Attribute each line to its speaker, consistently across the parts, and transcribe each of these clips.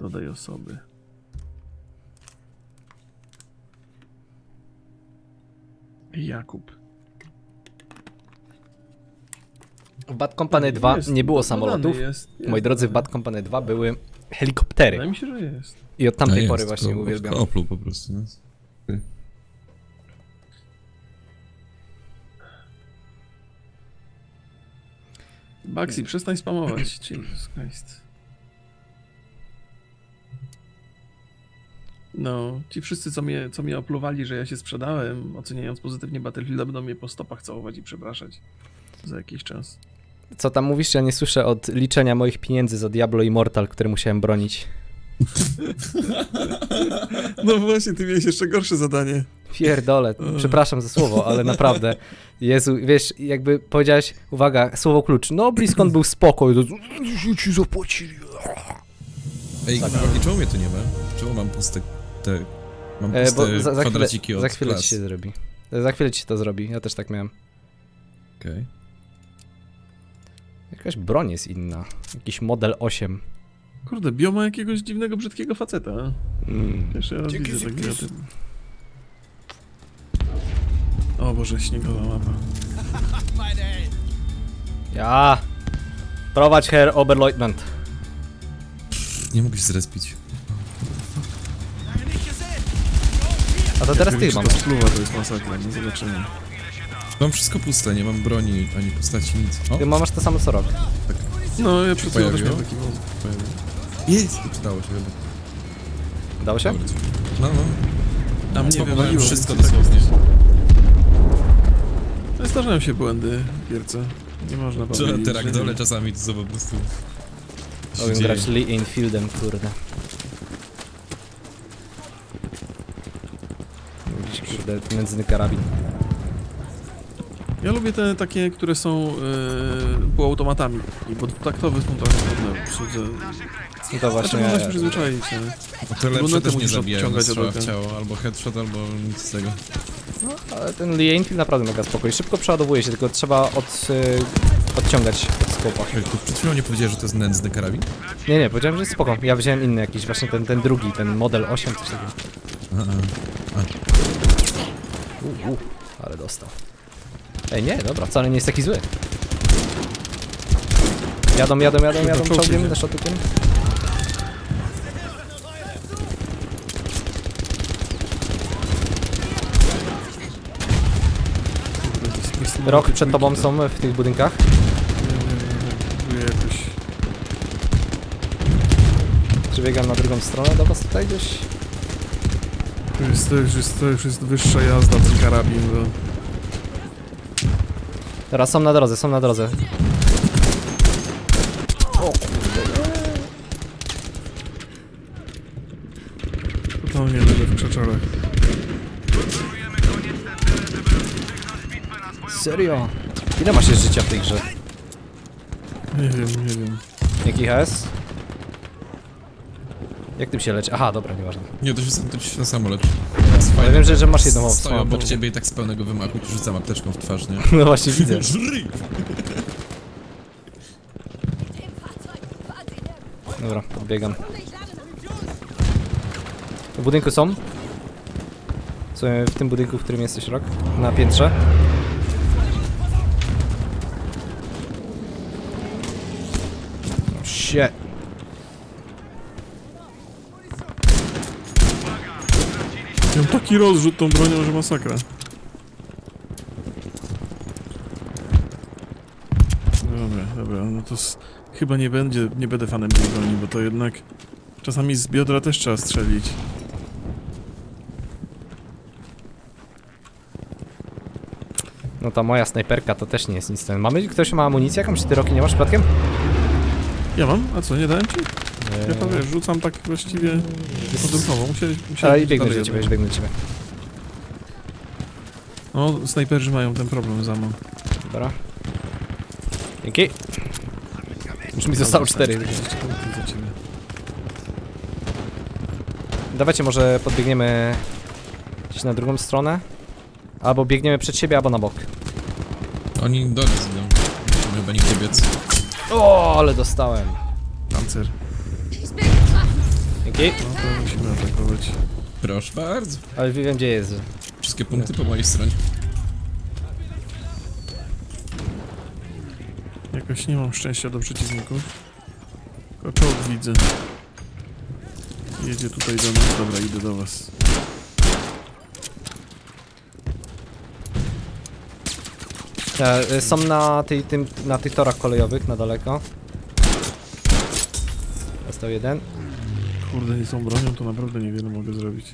Speaker 1: Dodaj osoby. Jakub.
Speaker 2: W Bad Company 2
Speaker 1: Jest,
Speaker 2: nie było samolotów.
Speaker 1: Jest, jest
Speaker 2: Moi drodzy, w. Bad Company 2 były helikoptery.
Speaker 1: Wydaje mi się, że jest.
Speaker 2: I od tamtej
Speaker 3: A
Speaker 2: pory właśnie
Speaker 3: to
Speaker 2: uwielbiam.
Speaker 3: Oplu po prostu. No.
Speaker 1: Baxi, przestań spamować. Jesus Christ. No, ci wszyscy, co mnie, co mnie opluwali, że ja się sprzedałem, oceniając pozytywnie Battlefielda, będą mnie po stopach całować i przepraszać za jakiś czas.
Speaker 2: Co tam mówisz? Ja nie słyszę od liczenia moich pieniędzy za Diablo Immortal, które musiałem bronić.
Speaker 1: No właśnie, ty miałeś jeszcze gorsze zadanie.
Speaker 2: Pierdolę, przepraszam za słowo, ale naprawdę. Jezu, wiesz, jakby powiedziałeś, uwaga, słowo klucz. No, blisko był spokój. To... ci zapłacili.
Speaker 3: Ej,
Speaker 2: Tak.
Speaker 3: i czemu mnie tu nie ma? Czemu mam puste te... Mam
Speaker 2: E,
Speaker 3: puste
Speaker 2: bo za, za chwilę,
Speaker 3: kwadraciki od
Speaker 2: za chwilę
Speaker 3: klas.
Speaker 2: ci się zrobi. Za chwilę ci się to zrobi, ja też tak miałem.
Speaker 3: Okej.
Speaker 2: Jakaś broń jest inna. Jakiś model 8.
Speaker 1: Kurde, bio ma jakiegoś dziwnego, brzydkiego faceta.
Speaker 2: Mm.
Speaker 1: Jeszcze raz
Speaker 3: Dzięki,
Speaker 1: widzę
Speaker 3: dzięki.
Speaker 1: takiego typu. O Boże, śniegowa mapa.
Speaker 2: Ja! Prowadź Herr Oberleutnant.
Speaker 3: Nie się zrespić.
Speaker 2: A to teraz ty mam.
Speaker 1: To spluwa to jest masakra, no zobaczymy.
Speaker 3: Mam wszystko puste, nie mam broni, ani postaci, nic. O,
Speaker 2: Ty masz to samo co rok.
Speaker 1: No, ja przed chwilą też miałem taki
Speaker 3: jest! Udało się chyba.
Speaker 2: Udało się?
Speaker 3: Dobra, No, no.
Speaker 1: A mnie
Speaker 3: Spakowałem
Speaker 1: wywaliło.
Speaker 3: wszystko
Speaker 1: tak
Speaker 3: dosłownie.
Speaker 1: jest. No, Zdarzają się błędy w gierce. Nie można
Speaker 3: Czy
Speaker 1: powiedzieć,
Speaker 3: ragdole
Speaker 1: nie.
Speaker 3: czasami to są po prostu...
Speaker 2: Mogę grać Lee Infieldem, kurde. Jakiś kurde nędzny karabin.
Speaker 1: Ja lubię te takie, które są yy, półautomatami. I bo taktowe są trochę trudne.
Speaker 2: No to
Speaker 1: Znaczy
Speaker 2: właśnie...
Speaker 1: można się przyzwyczaić. Nie?
Speaker 3: No te lepsze też nie
Speaker 1: musisz
Speaker 3: zabijają strzała w ciało, albo headshot, albo nic z tego.
Speaker 2: Ale ten Lee Enfield naprawdę mega spokojny. Szybko przeładowuje się, tylko trzeba od, y, odciągać od skopa.
Speaker 3: Przed chwilą nie powiedziałeś, że to jest nędzny karabin?
Speaker 2: Nie, nie, powiedziałem, że jest spoko. Ja wziąłem inny jakiś, właśnie ten, ten drugi, ten model 8, coś takiego.
Speaker 3: A, a.
Speaker 2: U, u, ale dostał. Ej, nie, dobra, wcale nie jest taki zły. Jadą, jadą, jadą, jadą
Speaker 1: czołg
Speaker 2: czołgiem,
Speaker 1: idzie.
Speaker 2: deszotykiem. Rok przed tobą są w tych budynkach. Przebiegam na drugą stronę do was tutaj gdzieś.
Speaker 1: To jest, to już jest, to już jest wyższa jazda ten karabin, bo...
Speaker 2: Teraz są na drodze, są na drodze.
Speaker 1: Totalnie będę w krzaczorach.
Speaker 2: Serio? Ile masz jeszcze życia w tej grze?
Speaker 1: Nie wiem, nie wiem.
Speaker 2: Jaki HS? Jak tym się leczy? Aha, dobra, nieważne.
Speaker 3: Nie, to się, to się na samo leczy.
Speaker 2: Ale wiem, że, że masz jedną
Speaker 3: Stoję
Speaker 2: swoją
Speaker 3: obok ciebie i tak z pełnego wymachu ci rzucam apteczką w twarz, nie?
Speaker 2: No właśnie widzę. Dobra, podbiegam. W budynku są? Są w tym budynku, w którym jesteś rok? Na piętrze? Oh shit.
Speaker 1: Mam taki rozrzut tą bronią, że masakra. Dobra, dobra, no to chyba nie będzie, nie będę fanem tej broni, bo to jednak czasami z biodra też trzeba strzelić.
Speaker 2: No ta moja snajperka to też nie jest nic ten. Mamy, ktoś ma amunicję jakąś? Ty roki nie masz przypadkiem?
Speaker 1: Ja mam? A co, nie dałem ci? Ja to wiesz, rzucam tak właściwie. Musieli, musieli
Speaker 2: Ale i biegnę do ciebie, biegnę do ciebie.
Speaker 1: No, snajperzy mają ten problem za mną.
Speaker 2: Dobra. Dzięki. Już mi zostało cztery. Dawajcie może podbiegniemy gdzieś na drugą stronę. Albo biegniemy przed siebie, albo na bok.
Speaker 3: Oni do nas idą. Musimy chyba nigdzie biec.
Speaker 2: O, ale dostałem.
Speaker 1: Pancer.
Speaker 2: Dzięki.
Speaker 1: No to musimy atakować.
Speaker 3: Proszę bardzo.
Speaker 2: Ale wiem gdzie jest.
Speaker 3: Wszystkie punkty po mojej stronie.
Speaker 1: Jakoś nie mam szczęścia do przeciwników. Tylko czołg widzę. Jedzie tutaj do nas. Dobra, idę do was.
Speaker 2: E, e, są na, tej, tym, na tych torach kolejowych na daleko. Został jeden.
Speaker 1: Kurde, nie są bronią, to naprawdę niewiele mogę zrobić.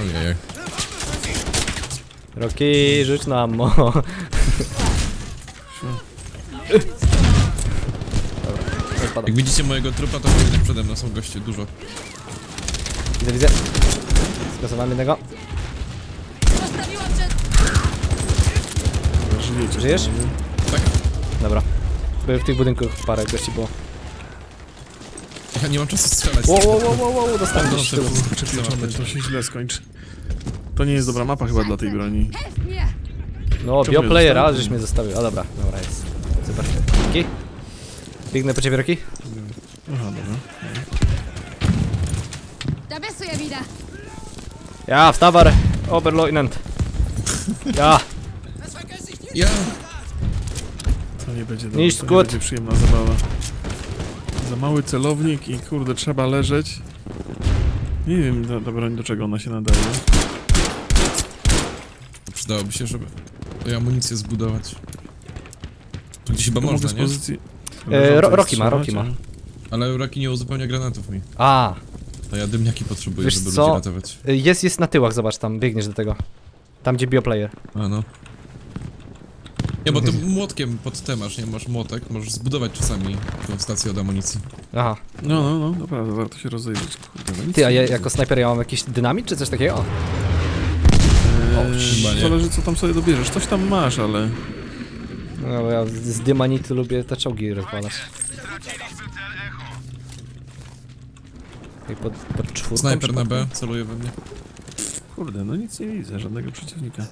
Speaker 3: Ojej.
Speaker 2: Roki, rzuć na ammo. Dobra.
Speaker 3: Jak widzicie mojego trupa, to pewnie przede mną są goście dużo.
Speaker 2: Widzę, widzę. Skasowałem jednego.
Speaker 1: Żyjecie.
Speaker 2: Żyjesz?
Speaker 3: Tak?
Speaker 2: Dobra. Były w tych budynkach parę gości było.
Speaker 3: Ja nie mam czasu strzelać.
Speaker 2: Wow, wow, wow, wow, wow, dostałem gdzieś z
Speaker 3: to
Speaker 1: się źle skończy. To nie jest dobra mapa chyba dla tej broni.
Speaker 2: No,
Speaker 1: Czemu
Speaker 2: bioplayer,
Speaker 1: mnie
Speaker 2: ale
Speaker 1: zostawił?
Speaker 2: żeś mnie zostawił. A dobra, dobra jest. Super. Dzięki. Biegnę po ciebie, Roki.
Speaker 1: Aha, dobra.
Speaker 4: Ja!
Speaker 2: Ja, wstawar, Oberleutnant. Ja,
Speaker 3: Ja!
Speaker 1: Nie będzie
Speaker 2: Niż
Speaker 1: to nie będzie przyjemna zabawa. Za mały celownik i kurde, trzeba leżeć. Nie wiem, ta, ta broń do czego ona się nadaje.
Speaker 3: Przydałoby się, żeby tej amunicję zbudować. To gdzieś chyba można,
Speaker 1: z
Speaker 3: nie?
Speaker 1: pozycji...
Speaker 2: E, Ro- Rocky ma, Rocky ma.
Speaker 3: Ale Rocky nie uzupełnia granatów mi.
Speaker 2: a,
Speaker 3: To ja dymniaki potrzebuję,
Speaker 2: Wiesz
Speaker 3: żeby
Speaker 2: co?
Speaker 3: ludzi ratować.
Speaker 2: y, jest, jest na tyłach, zobacz tam, biegniesz do tego. Tam gdzie bioplayer.
Speaker 3: A no. Nie, bo to młotkiem pod te masz, nie? Masz młotek, możesz zbudować czasami tą stację od amunicji.
Speaker 2: Aha.
Speaker 1: No, no, no, naprawdę, warto się rozejrzeć. Kurde, no
Speaker 2: Ty, a ja jako snajper ja mam jakiś dynamit czy coś takiego?
Speaker 1: Eee,
Speaker 3: nie.
Speaker 1: zależy co tam sobie dobierzesz. Coś tam masz, ale...
Speaker 2: No, bo ja z z dymanitu lubię te czołgi rozwalać. I pod, pod czwórką
Speaker 3: Snajper na? B, celuje we mnie.
Speaker 1: Kurde, no nic nie widzę, żadnego przeciwnika.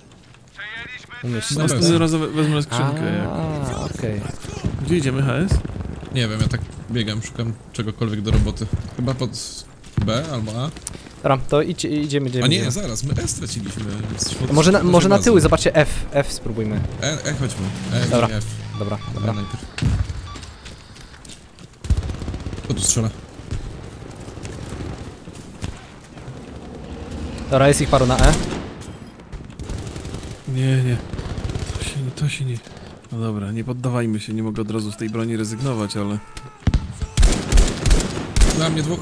Speaker 2: Umiesz
Speaker 3: Na
Speaker 1: Następny
Speaker 3: bez.
Speaker 1: raz we- wezmę skrzynkę. jak-
Speaker 2: A, okej.
Speaker 1: Gdzie idziemy, HS?
Speaker 3: Nie wiem, ja tak biegam, szukam czegokolwiek do roboty. Chyba pod B albo A.
Speaker 2: Dobra, to idź, idziemy, idziemy.
Speaker 3: A nie,
Speaker 2: idziemy.
Speaker 3: zaraz, my E straciliśmy. Od-
Speaker 2: Może na, może na tyły, zobaczcie F, F spróbujmy.
Speaker 3: E, e chodźmy. E,
Speaker 2: Dobra.
Speaker 3: F.
Speaker 2: Dobra,
Speaker 3: Dobra,
Speaker 2: dobra.
Speaker 3: najpierw. Kto tu strzela?
Speaker 2: Dobra, jest ich paru na E.
Speaker 1: Nie, nie. To się nie, to się nie... No dobra, nie poddawajmy się, nie mogę od razu z tej broni rezygnować, ale...
Speaker 3: Na mnie dwóch.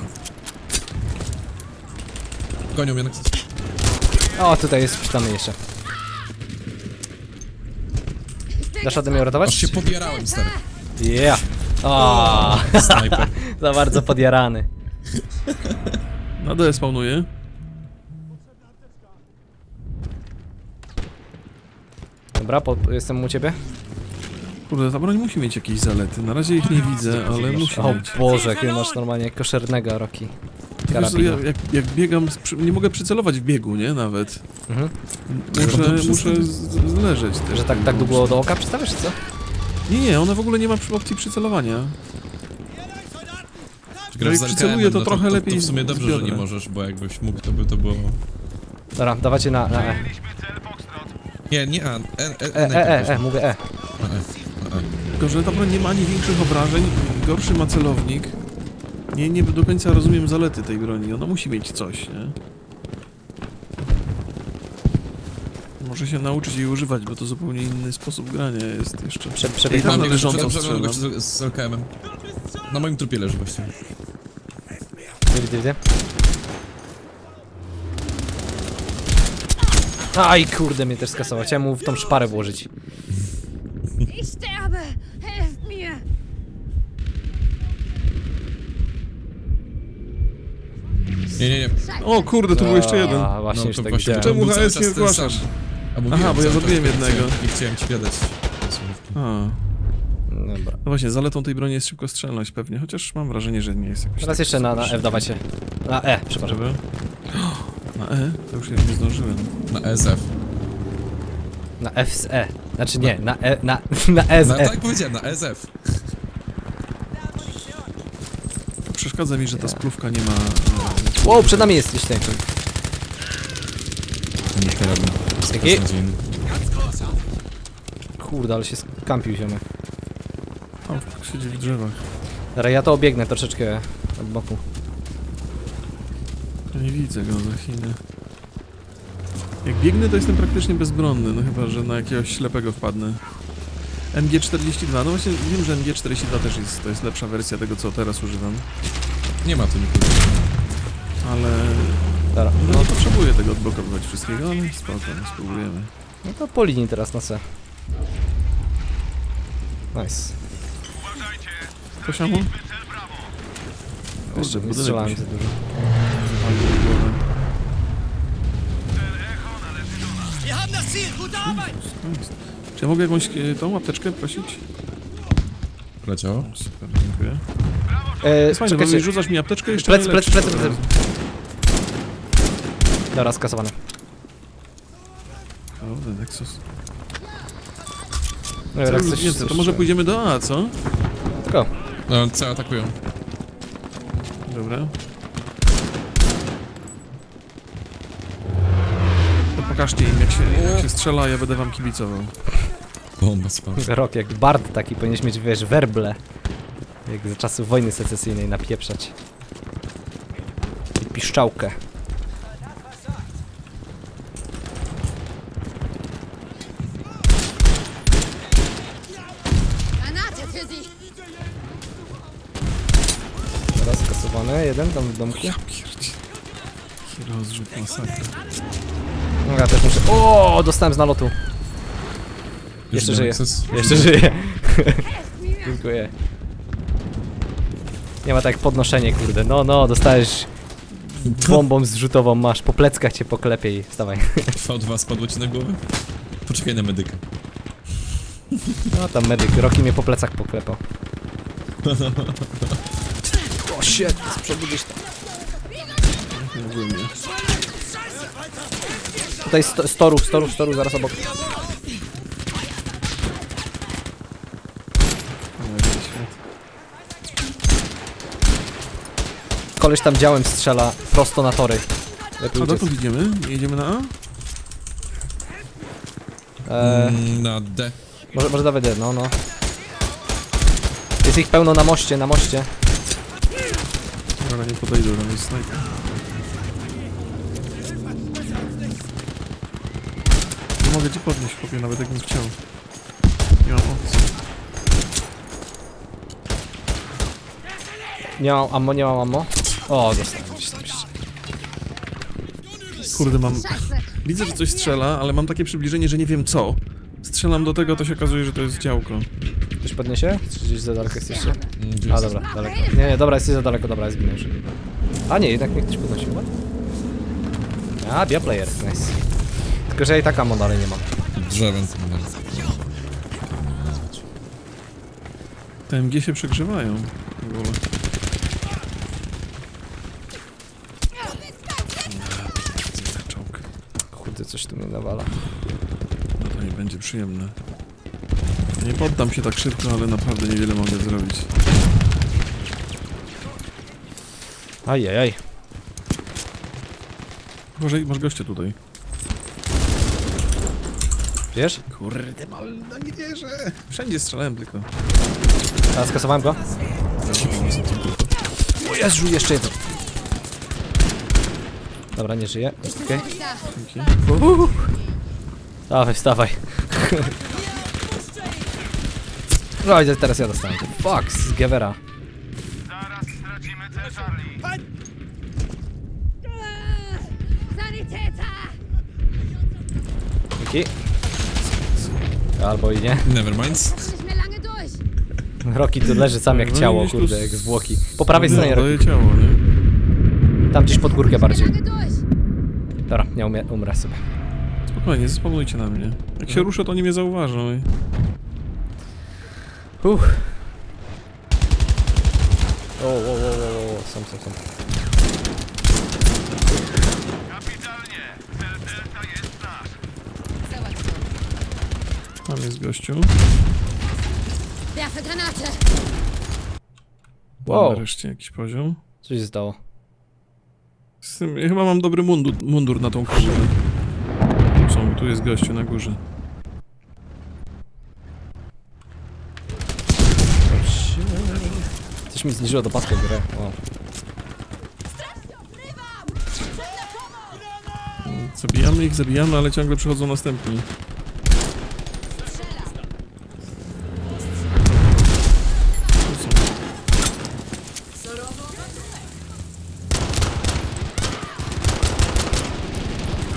Speaker 3: Gonią mnie na
Speaker 2: O, tutaj jest przytany jeszcze. Dasz radę mnie uratować?
Speaker 3: Aż się podjarałem, stary.
Speaker 2: Yeah! O,
Speaker 3: Snajper.
Speaker 2: za bardzo podjarany.
Speaker 1: Na D
Speaker 2: Dobra, po, jestem u ciebie.
Speaker 1: Kurde, ta broń musi mieć jakieś zalety. Na razie ich nie widzę, ale musi
Speaker 2: O
Speaker 1: mieć.
Speaker 2: Boże, jakie masz normalnie koszernego Roki.
Speaker 1: Wiesz co, ja, jak, jak biegam, z przy... nie mogę przycelować w biegu, nie? Nawet.
Speaker 2: Mhm.
Speaker 1: Muszę, muszę
Speaker 3: sobie.
Speaker 1: z- z- leżeć też.
Speaker 2: Że tak, tak długo do oka przedstawiasz, czy co?
Speaker 1: Nie, nie, ona w ogóle nie ma przy- opcji przycelowania.
Speaker 3: Czy grasz
Speaker 1: jak przyceluję, to
Speaker 3: no
Speaker 1: trochę
Speaker 3: to,
Speaker 1: lepiej
Speaker 3: To w sumie dobrze, że nie możesz, bo jakbyś mógł, to by to było...
Speaker 2: Dobra, dawajcie na, na E.
Speaker 3: Nie, nie A, E, E,
Speaker 2: E,
Speaker 3: E,
Speaker 2: E, E, mówię E.
Speaker 3: E, E.
Speaker 1: Tylko, że ta broń nie ma ani większych obrażeń, gorszy ma celownik. Nie, nie do końca rozumiem zalety tej broni. Ona musi mieć coś, nie? Muszę się nauczyć jej używać, bo to zupełnie inny sposób grania jest jeszcze.
Speaker 2: Prze,
Speaker 1: Ej,
Speaker 2: przebiegam.
Speaker 1: tam
Speaker 3: Mam
Speaker 1: na
Speaker 3: strzelam, go z, z LKM-em. Na moim trupie leży właściwie.
Speaker 2: Widzę, widzę. Aj, kurde, mnie też skasował. Chciałem mu w tą szparę włożyć.
Speaker 3: Nie, nie, nie.
Speaker 1: O kurde, tu był jeszcze jeden.
Speaker 2: A, właśnie
Speaker 3: No,
Speaker 2: już tak
Speaker 3: właśnie-.
Speaker 1: Czemu
Speaker 3: Był cały
Speaker 1: HS
Speaker 3: czas
Speaker 1: nie
Speaker 3: ten
Speaker 1: zgłaszasz?
Speaker 3: A
Speaker 1: Aha, bo ja
Speaker 3: cały czas,
Speaker 1: zabiłem
Speaker 3: nie
Speaker 1: jednego.
Speaker 3: chciałem- Nie chciałem ci gadać. słówki.
Speaker 1: A,
Speaker 2: Dobra.
Speaker 1: no właśnie, zaletą tej broni jest szybkostrzelność pewnie, chociaż mam wrażenie, że nie jest jakoś
Speaker 2: Teraz
Speaker 1: tak
Speaker 2: jeszcze na, na F dawajcie. Na E, przepraszam.
Speaker 1: Żeby... Na E? To już ja nie zdążyłem.
Speaker 3: Na e SF.
Speaker 2: Na F z E. Znaczy nie, na E, na, na E no
Speaker 3: E.
Speaker 2: Na,
Speaker 3: tak powiedziałem, na e SF.
Speaker 1: Przeszkadza mi, że ta spluwka nie ma...
Speaker 2: No, wow, przed nami jest gdzieś
Speaker 3: ten. Nie
Speaker 2: teraz.
Speaker 3: Jaki?
Speaker 2: Kurde, ale się skampił ziomek.
Speaker 1: O, tak siedzi w drzewach.
Speaker 2: Dobra, ja to obiegnę troszeczkę od boku.
Speaker 1: Nie widzę go za chwilę. Jak biegnę, to jestem praktycznie bezbronny, no chyba, że na jakiegoś ślepego wpadnę. MG42, no właśnie wiem, że MG42 też jest, to jest lepsza wersja tego, co teraz używam,
Speaker 3: Nie ma tu nikogo.
Speaker 1: ale
Speaker 2: Dobra,
Speaker 1: no, nie potrzebuję tego odblokowywać wszystkiego, ale spoko, no, spróbujemy.
Speaker 2: no to po linii teraz na C. Nice.
Speaker 1: To samo?
Speaker 2: Jeszcze za dużo.
Speaker 1: Walił w głowę. Czy ja mogę jakąś e, tą apteczkę prosić?
Speaker 3: Leciało.
Speaker 1: Super, dziękuję.
Speaker 2: E, czekajcie,
Speaker 1: rzucasz mi apteczkę i jeszcze
Speaker 2: Plecy, plecy,
Speaker 1: leczysz.
Speaker 2: plecy, plecy. Dobra, skasowane.
Speaker 1: Ten Nexus.
Speaker 2: No, jak
Speaker 1: Co,
Speaker 2: coś,
Speaker 1: więcej, to
Speaker 2: coś-
Speaker 1: może pójdziemy do A, co?
Speaker 2: Tylko.
Speaker 3: No, C atakują.
Speaker 1: Dobra. Pokażcie im, jak się, jak się strzela, ja będę wam kibicował.
Speaker 3: Bomba spadła.
Speaker 2: Rok jak bard taki powinieneś mieć, wiesz, werble. Jak za czasów wojny secesyjnej napieprzać. I piszczałkę. Teraz skasowany, jeden tam w domku.
Speaker 1: Ja pierdzie. Rozrzut masakra.
Speaker 2: Ja też muszę... O, dostałem z nalotu. Jeszcze.
Speaker 3: Nexus.
Speaker 2: Jeszcze żyję. Dziękuję. Nie ma tak podnoszenie, kurde. No, no, dostałeś bombą zrzutową, masz po pleckach cię poklepie i wstawaj.
Speaker 3: V2 spadło ci na głowę? Poczekaj na medyka.
Speaker 2: No tam medyk, Roki mnie po plecach poklepał. O shit, z przodu gdzieś tam.
Speaker 1: Ogólnie.
Speaker 2: Tutaj sto, storów, storów, storów, zaraz obok. Koleś tam działem strzela prosto na tory. Lepiej
Speaker 1: A dokąd idziemy? Jedziemy na A?
Speaker 2: Eee,
Speaker 3: Mm, na D.
Speaker 2: może, może dawaj D, no, no. Jest ich pełno na moście, na moście.
Speaker 1: Dobra, nie podejdę, tam jest snajper. Mogę cię podnieść, chłopie, nawet jakbym chciał. Nie mam opcji.
Speaker 2: Nie mam ammo, nie mam ammo. O, dostałem gdzieś tam jeszcze.
Speaker 1: Kurde, mam... Widzę, że coś strzela, ale mam takie przybliżenie, że nie wiem co. Strzelam do tego, to się okazuje, że to jest działko.
Speaker 2: Ktoś podniesie? Czy gdzieś za daleko jesteście?
Speaker 3: Mm,
Speaker 2: A dobra, daleko. Nie, nie, dobra, jesteś za daleko, dobra, zginę już. A nie, jednak mnie ktoś podnosił, what? A, bia player, nice. Tylko, że ja i tak ammo dalej nie mam.
Speaker 3: Drzewem. to.
Speaker 1: Te MG się przegrzewają. W ogóle.
Speaker 2: Kurde, coś tu mnie nawala.
Speaker 1: No to nie będzie przyjemne. Nie poddam się tak szybko, ale naprawdę niewiele mogę zrobić.
Speaker 2: Ajajaj.
Speaker 1: Może masz gościa tutaj.
Speaker 2: Wiesz?
Speaker 1: Kurde, mal, no nie wierzę. Wszędzie strzelałem tylko.
Speaker 2: A, skasowałem go? O Jezu, jeszcze jeden. Dobra, nie żyje. Okej.
Speaker 1: Dzięki.
Speaker 2: Dawaj, wstawaj. No i teraz ja dostanę. Fuck, z Gevera.
Speaker 4: Sanitäter!
Speaker 2: Dzięki. Albo i nie.
Speaker 3: Nevermind.
Speaker 2: Roki tu leży sam jak
Speaker 1: No
Speaker 2: ciało, kurde, jak zwłoki. Po prawej
Speaker 1: No,
Speaker 2: stronie Roki.
Speaker 1: ciało, nie?
Speaker 2: Tam gdzieś pod górkę bardziej. Dobra, nie umie, umrę sobie.
Speaker 1: Spokojnie, zesponujcie na mnie. Jak się ruszę, to oni mnie zauważą.
Speaker 2: Uff. O, o, o, o, o, są, są, są.
Speaker 1: Tam jest gościu.
Speaker 4: Granate!
Speaker 1: Mam
Speaker 2: Wow.
Speaker 1: nareszcie jakiś poziom.
Speaker 2: Co się stało?
Speaker 1: Z tym, ja chyba mam dobry mundur, mundur na tą. Tu są, tu jest gościu na górze.
Speaker 2: Coś mi zniżyło do pasku grę. O.
Speaker 1: Zabijamy ich, zabijamy, ale ciągle przychodzą następni.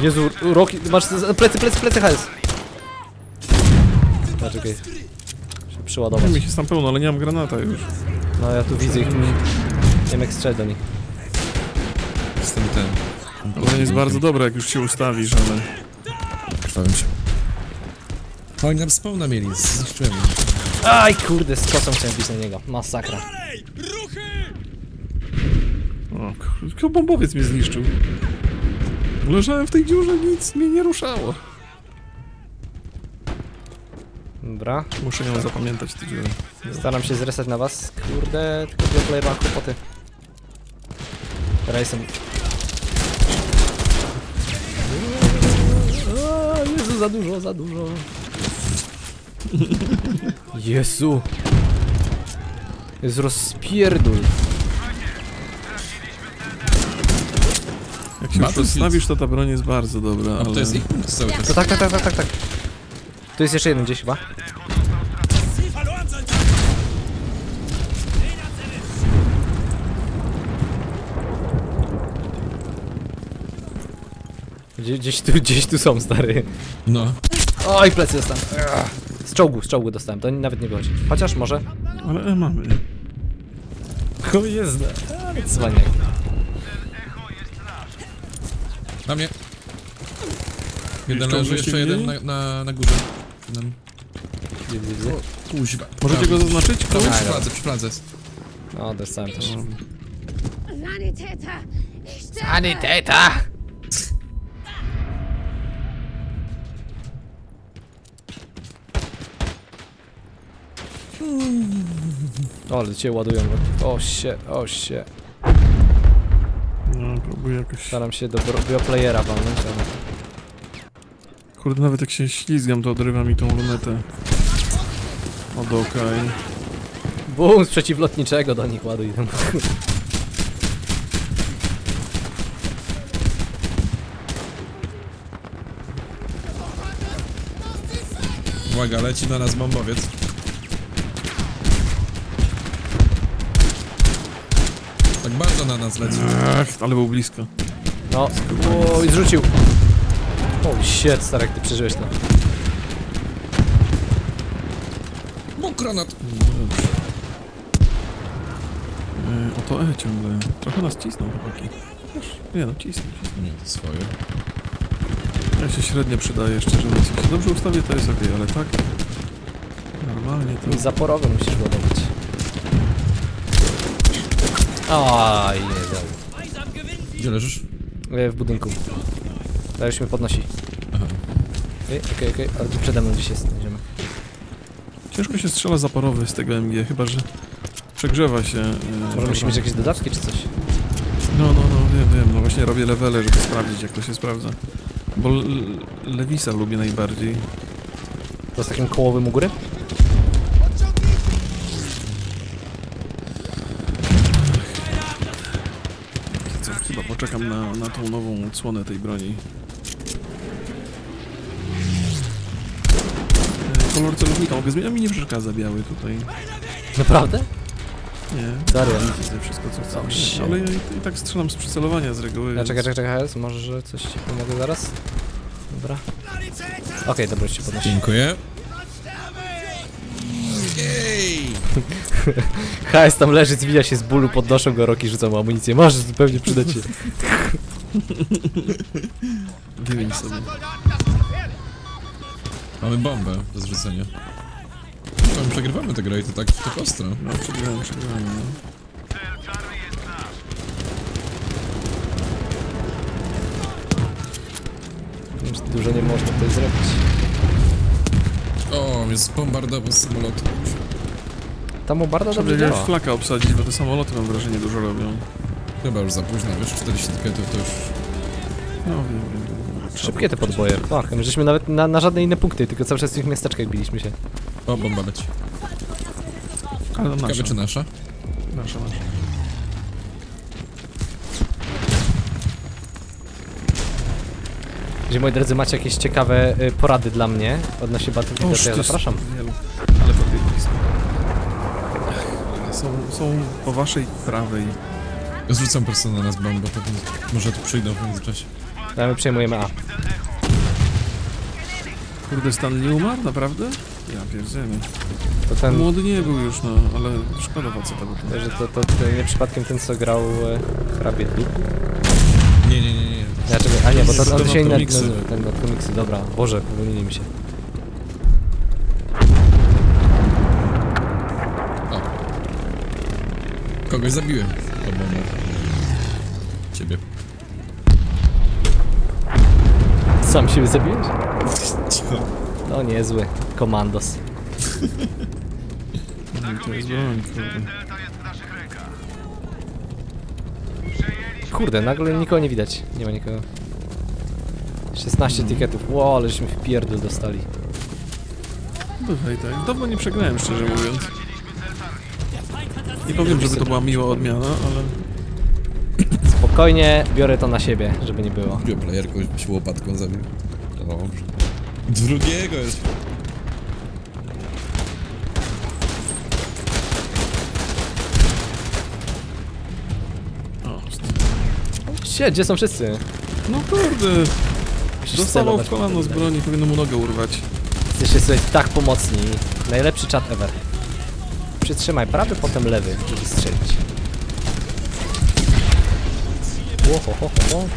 Speaker 2: Jezu, Roki, masz z- plecy, plecy, plecy, hajs. Poczekaj. Muszę Przyładować.
Speaker 1: Mi się tam pełno, ale nie mam granata już.
Speaker 2: No ja tu widzę ich. Nie wiem jak strzelać do nich.
Speaker 3: Jestem ten.
Speaker 1: To jest bardzo dobre, jak już się ustawisz, ale...
Speaker 3: Krwawym się. Oni nam spawna mieli, zniszczyłem.
Speaker 2: Aj kurde, z kosą chciałem bić na niego. Masakra.
Speaker 1: O, kurde, tylko bombowiec mnie zniszczył. Leżałem w tej dziurze, nic mnie nie ruszało.
Speaker 2: Dobra.
Speaker 1: Muszę ją zapamiętać, tę dziurę.
Speaker 2: Staram się zresać na was. Kurde, tylko gameplay ma kłopoty. Teraz jestem... O, Jezu, za dużo, za dużo. Jezu. Jest rozpierdul.
Speaker 1: Jak się
Speaker 3: Battlefield.
Speaker 1: rozstawisz, to ta broń jest bardzo dobra,
Speaker 3: A
Speaker 1: ale...
Speaker 3: to jest ich punkt cały czas.
Speaker 2: To tak, tak, tak, tak, tak, tak. Tu jest jeszcze jeden gdzieś chyba. Gdzie, gdzieś, tu, gdzieś tu są, stary.
Speaker 3: No.
Speaker 2: Oj, plecy dostałem. Z czołgu, z czołgu dostałem, to nawet nie wychodzi. Chociaż może.
Speaker 1: Ale e, mamy.
Speaker 2: O jest, cwaniak.
Speaker 3: Na mnie. Jeden
Speaker 1: Jeszcze
Speaker 3: leży, jeszcze jeden na, na, na górze. Jeden.
Speaker 2: Widzę.
Speaker 3: Kuźba.
Speaker 1: Możecie go zaznaczyć? Komuś?
Speaker 3: przy fladze, przy fladze.
Speaker 2: O, dostałem też.
Speaker 4: Sanitäter!
Speaker 2: Sanitäter! O, ale cię ładują. O się, o się.
Speaker 1: Próbuję jakoś...
Speaker 2: Staram się do bioplayera walnąć, ale...
Speaker 1: Kurde, nawet jak się ślizgam, to odrywa mi tą lunetę. Od oka i...
Speaker 2: Bum, z przeciwlotniczego do nich ładuj.
Speaker 3: Uwaga, leci na nas bombowiec. Tak bardzo na nas leci.
Speaker 1: Ach, ale był blisko.
Speaker 2: No, o, i zrzucił. O, shit, stary, jak ty przeżyłeś to.
Speaker 3: Bo granat.
Speaker 1: E, oto E ciągle. Trochę nas cisną chłopaki. Nie no, cisną, cisną.
Speaker 3: Nie, swoje.
Speaker 1: Ja się średnio przydaję, szczerze mówiąc. Się dobrze ustawię, to jest ok, ale tak... Normalnie to...
Speaker 2: I zaporowy musisz ładować. Aj, nie.
Speaker 3: Gdzie leżysz?
Speaker 2: E, W budynku. Już mnie podnosi.
Speaker 3: Aha.
Speaker 2: Okej, okej, okej, ale tu przede mną gdzieś jest.
Speaker 1: Ciężko się strzela zaporowy z tego MG, chyba że przegrzewa się. e,
Speaker 2: Może musimy mieć jakieś dodatki czy coś?
Speaker 1: No, no, no, wiem, wiem. No właśnie robię levele, żeby sprawdzić, jak to się sprawdza. Bo Lewisa lubię najbardziej.
Speaker 2: To z takim kołowym u góry?
Speaker 1: Poczekam na, na tą nową odsłonę tej broni. E, Kolor celownika mogę zmienić, a mi nie przeszkadza biały tutaj.
Speaker 2: Naprawdę?
Speaker 1: Nie.
Speaker 2: Darian.
Speaker 1: Widzę wszystko, co chcę.
Speaker 2: Oh.
Speaker 1: Ale ja i, i tak strzelam z przycelowania z reguły.
Speaker 2: Ja czekaj, czekaj, czekaj, może że coś ci pomogę zaraz? Dobra. Okej, dobra, już ci podnosi.
Speaker 3: Dziękuję.
Speaker 2: Hels tam leży, zwija się z bólu, podnoszą go, Roki rzucą mu amunicję. Masz, zupełnie przydać się.
Speaker 1: Wymień sobie.
Speaker 3: Mamy bombę do zrzucenia. Powiem, przegrywamy tę grę i to tak, tak ostro.
Speaker 1: No, przegrałem, przegrałem. No.
Speaker 2: Dużo nie można tutaj zrobić.
Speaker 3: O, mnie zbombardował z samolotu.
Speaker 2: Ta mobarda
Speaker 1: Trzeba
Speaker 2: dobrze działa.
Speaker 1: flaka obsadzić, bo te samoloty mam wrażenie dużo robią.
Speaker 3: Chyba już za późno, wiesz, 40 tykietów to już...
Speaker 1: No wiem, wiem, wiem.
Speaker 2: Szybkie te podboje. Fuck, my żeśmy nawet na, na żadne inne punkty, tylko cały czas w tych miasteczkach biliśmy się.
Speaker 3: O, bomba leci.
Speaker 1: Ale nasza,
Speaker 3: Ciekawe czy nasza?
Speaker 1: nasza, nasza.
Speaker 2: Jeżeli moi drodzy macie jakieś ciekawe y, porady dla mnie odnośnie Battlefield,
Speaker 1: Oż
Speaker 2: to ja zapraszam.
Speaker 1: Wielu. Są, są po waszej prawej.
Speaker 3: Zrzucam po prostu na nas bombę, pewnie może tu przyjdą w międzyczasie.
Speaker 2: To my przejmujemy A.
Speaker 1: Kurde, Stan nie umarł, naprawdę? Ja pierdziemy.
Speaker 2: To ten,
Speaker 1: Młody nie był już, no, ale szkoda faceta, bo to...
Speaker 2: że to, to, to nie przypadkiem ten co grał e, hrabie duchu?
Speaker 3: Nie, nie, nie, nie.
Speaker 2: Ja czekaj, a nie, bo to,
Speaker 1: To
Speaker 2: on
Speaker 1: na
Speaker 2: się nazywa, ten od komiksy, dobra. Boże, pomylili mi się.
Speaker 3: Kogoś zabiłem. To. Ciebie.
Speaker 2: Sam siebie zabiłeś?
Speaker 3: Cicho.
Speaker 2: No niezły. Komandos.
Speaker 1: To jest broń, kurde.
Speaker 2: Kurde, nagle nikogo nie widać. Nie ma nikogo. 16 tiketów. Ło, aleśmy w pierdol dostali.
Speaker 1: Bywaj tak. Dawno nie przegrałem, szczerze mówiąc. Nie powiem, żeby to była miła odmiana, ale...
Speaker 2: Spokojnie, biorę to na siebie, żeby nie było.
Speaker 3: Drugiego player kogoś byś łopatką zabił. Dobrze. Drugiego jest.
Speaker 2: Cie, gdzie są wszyscy?
Speaker 1: no kurde! Dostawał w kolano z broni, powinno mu nogę urwać.
Speaker 2: Jesteście sobie tak pomocni. Najlepszy czat ever. Przytrzymaj prawy, potem lewy, żeby strzelić. Ło, ho, ho, ho, ho.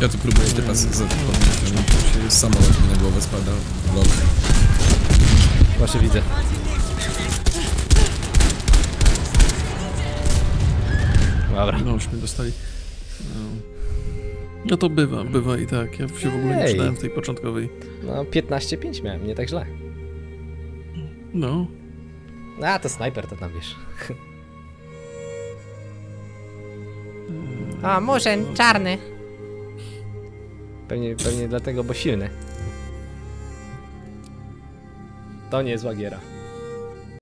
Speaker 3: Ja tu próbuję typa z z podnieść. Samolot mi na głowę spada. Lol.
Speaker 2: Właśnie widzę. Dobra.
Speaker 1: No, już mnie dostali. No. no to bywa, bywa i tak. Ja się w ogóle nie
Speaker 2: Ej.
Speaker 1: przydałem w tej początkowej.
Speaker 2: No, 15-5 miałem, nie tak źle.
Speaker 1: No.
Speaker 2: A, to snajper, to tam wiesz.
Speaker 5: O, murzyn, czarny.
Speaker 2: Pewnie, pewnie dlatego, bo silny. To nie zła giera.